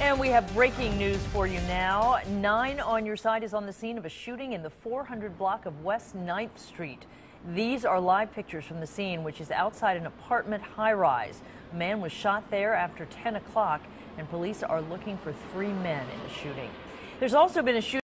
And we have breaking news for you now. Nine on your side is on the scene of a shooting in the 400 block of West 9th Street. These are live pictures from the scene, which is outside an apartment high rise. A man was shot there after 10 o'clock, and police are looking for three men in the shooting. There's also been a shooting.